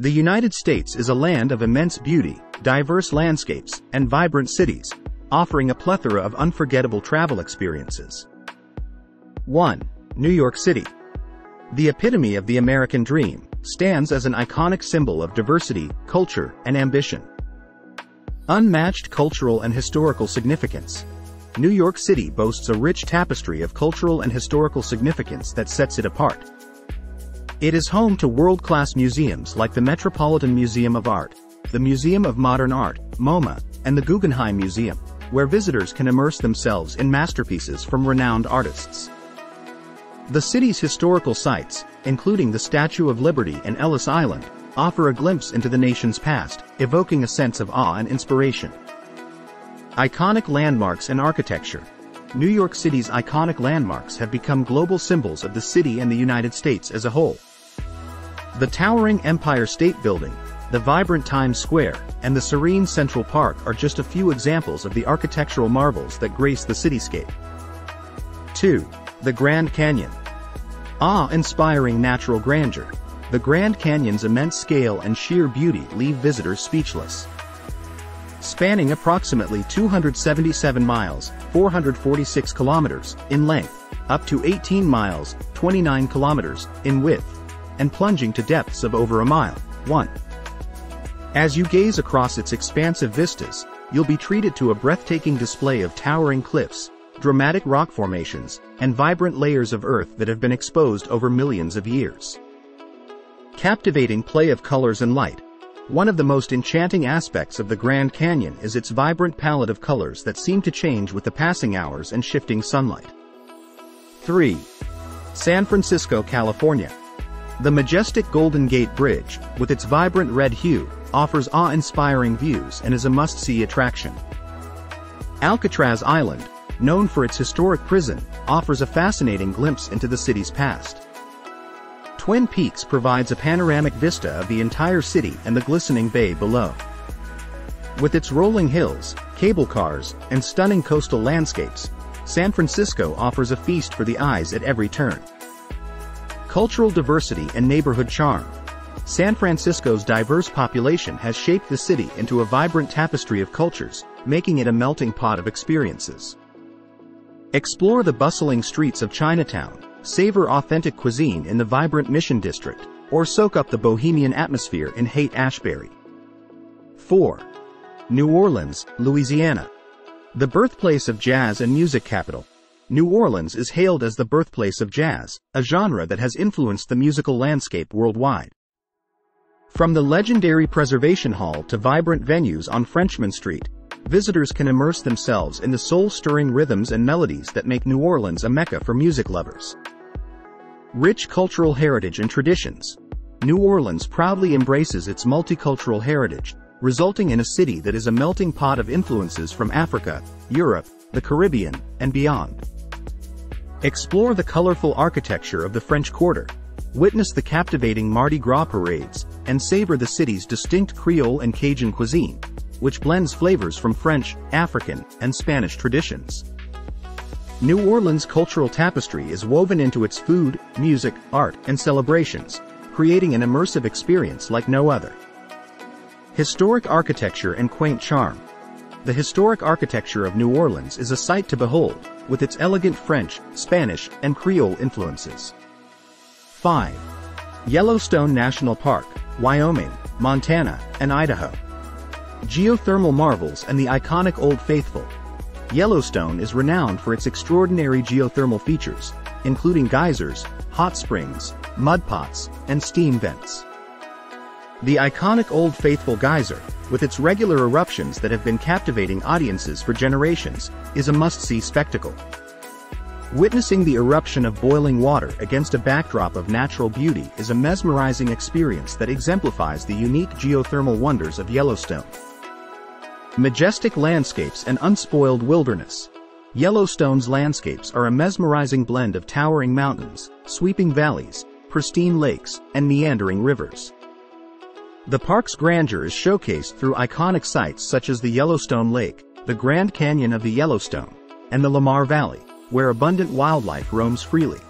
The United States is a land of immense beauty, diverse landscapes, and vibrant cities, offering a plethora of unforgettable travel experiences. 1. New York City. The epitome of the American dream, stands as an iconic symbol of diversity, culture, and ambition. Unmatched cultural and historical significance. New York City boasts a rich tapestry of cultural and historical significance that sets it apart. It is home to world-class museums like the Metropolitan Museum of Art, the Museum of Modern Art, MoMA, and the Guggenheim Museum, where visitors can immerse themselves in masterpieces from renowned artists. The city's historical sites, including the Statue of Liberty and Ellis Island, offer a glimpse into the nation's past, evoking a sense of awe and inspiration. Iconic landmarks and architecture. New York City's iconic landmarks have become global symbols of the city and the United States as a whole. The towering Empire State Building, the vibrant Times Square, and the serene Central Park are just a few examples of the architectural marvels that grace the cityscape. 2. The Grand Canyon. Awe-inspiring natural grandeur. The Grand Canyon's immense scale and sheer beauty leave visitors speechless. Spanning approximately 277 miles, 446 kilometers, in length, up to 18 miles, 29 kilometers, in width, and plunging to depths of over a mile. 1. As you gaze across its expansive vistas, you'll be treated to a breathtaking display of towering cliffs, dramatic rock formations, and vibrant layers of earth that have been exposed over millions of years. Captivating play of colors and light. One of the most enchanting aspects of the Grand Canyon is its vibrant palette of colors that seem to change with the passing hours and shifting sunlight. 3. San Francisco, California. The majestic Golden Gate Bridge, with its vibrant red hue, offers awe-inspiring views and is a must-see attraction. Alcatraz Island, known for its historic prison, offers a fascinating glimpse into the city's past. Twin Peaks provides a panoramic vista of the entire city and the glistening bay below. With its rolling hills, cable cars, and stunning coastal landscapes, San Francisco offers a feast for the eyes at every turn. Cultural diversity and neighborhood charm. San Francisco's diverse population has shaped the city into a vibrant tapestry of cultures, making it a melting pot of experiences. Explore the bustling streets of Chinatown, savor authentic cuisine in the vibrant Mission District, or soak up the bohemian atmosphere in Haight-Ashbury. 4. New Orleans, Louisiana. The birthplace of jazz and music capital, New Orleans is hailed as the birthplace of jazz, a genre that has influenced the musical landscape worldwide. From the legendary Preservation Hall to vibrant venues on Frenchmen Street, visitors can immerse themselves in the soul-stirring rhythms and melodies that make New Orleans a mecca for music lovers. Rich cultural heritage and traditions. New Orleans proudly embraces its multicultural heritage, resulting in a city that is a melting pot of influences from Africa, Europe, the Caribbean, and beyond. Explore the colorful architecture of the French Quarter, witness the captivating Mardi Gras parades, and savor the city's distinct Creole and Cajun cuisine, which blends flavors from French, African, and Spanish traditions. New Orleans' cultural tapestry is woven into its food, music, art, and celebrations, creating an immersive experience like no other. Historic architecture and quaint charm. The historic architecture of New Orleans is a sight to behold, with its elegant French, Spanish, and Creole influences. 5. Yellowstone National Park, Wyoming, Montana, and Idaho. Geothermal marvels and the iconic Old Faithful. Yellowstone is renowned for its extraordinary geothermal features, including geysers, hot springs, mud pots, and steam vents. The iconic Old Faithful geyser, with its regular eruptions that have been captivating audiences for generations, is a must-see spectacle. Witnessing the eruption of boiling water against a backdrop of natural beauty is a mesmerizing experience that exemplifies the unique geothermal wonders of Yellowstone. Majestic landscapes and unspoiled wilderness. Yellowstone's landscapes are a mesmerizing blend of towering mountains, sweeping valleys, pristine lakes, and meandering rivers. The park's grandeur is showcased through iconic sites such as the Yellowstone Lake, the Grand Canyon of the Yellowstone, and the Lamar Valley, where abundant wildlife roams freely.